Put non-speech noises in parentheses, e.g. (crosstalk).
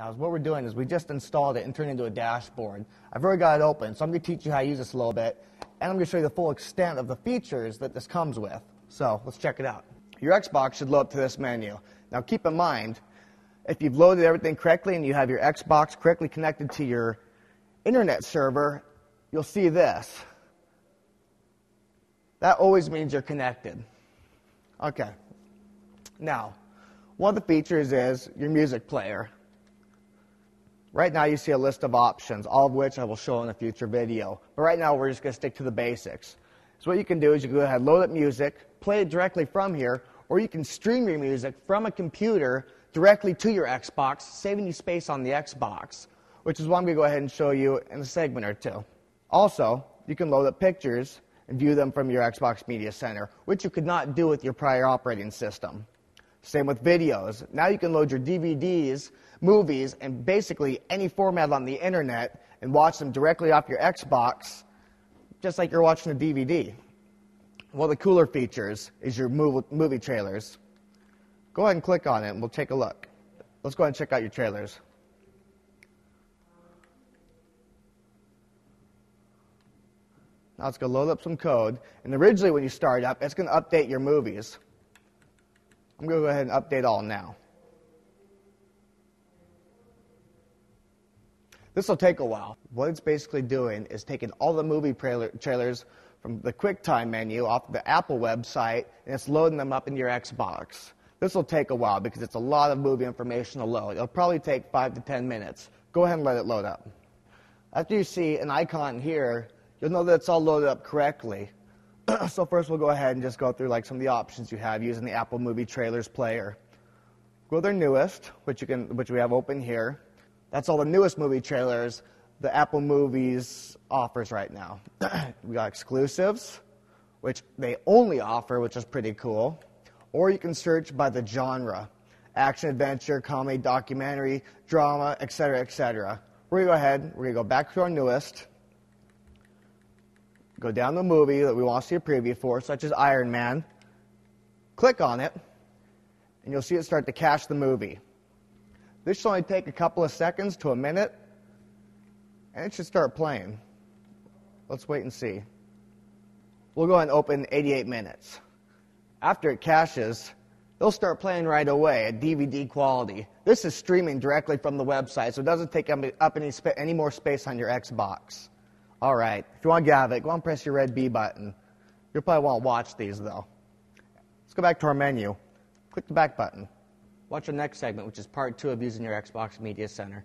Now, what we're doing is we just installed it and turned it into a dashboard. I've already got it open, so I'm going to teach you how to use this a little bit, and I'm going to show you the full extent of the features that this comes with. So let's check it out. Your Xbox should load up to this menu. Now, keep in mind, if you've loaded everything correctly and you have your Xbox correctly connected to your internet server, you'll see this. That always means you're connected. Okay. Now, one of the features is your music player. Right now you see a list of options, all of which I will show in a future video. But right now we're just going to stick to the basics. So what you can do is you can go ahead, load up music, play it directly from here, or you can stream your music from a computer directly to your Xbox, saving you space on the Xbox, which is what I'm going to go ahead and show you in a segment or two. Also, you can load up pictures and view them from your Xbox Media Center, which you could not do with your prior operating system. Same with videos. Now you can load your DVDs, movies, and basically any format on the internet and watch them directly off your Xbox, just like you're watching a DVD. One of the cooler features is your movie trailers. Go ahead and click on it and we'll take a look. Let's go ahead and check out your trailers. Now it's going to load up some code. And originally when you start up, it's going to update your movies. I'm going to go ahead and update all now. This will take a while. What it's basically doing is taking all the movie trailer, trailers from the QuickTime menu off the Apple website and it's loading them up into your Xbox. This will take a while because it's a lot of movie information to load. It'll probably take five to ten minutes. Go ahead and let it load up. After you see an icon here you'll know that it's all loaded up correctly. (clears throat) so first we'll go ahead and just go through like some of the options you have using the Apple Movie Trailers player. Go to their newest, which you can which we have open here. That's all the newest movie trailers the Apple Movies offers right now. (clears throat) we got exclusives, which they only offer, which is pretty cool. Or you can search by the genre action, adventure, comedy, documentary, drama, etc., etc. We're going to go ahead, we're going to go back to our newest, go down the movie that we want to see a preview for, such as Iron Man, click on it, and you'll see it start to cache the movie. This should only take a couple of seconds to a minute, and it should start playing. Let's wait and see. We'll go ahead and open 88 minutes. After it caches, it'll start playing right away at DVD quality. This is streaming directly from the website, so it doesn't take up any, any more space on your Xbox. All right. If you want to get it, go and press your red B button. You'll probably want to watch these, though. Let's go back to our menu. Click the back button. Watch the next segment, which is part two of using your Xbox Media Center.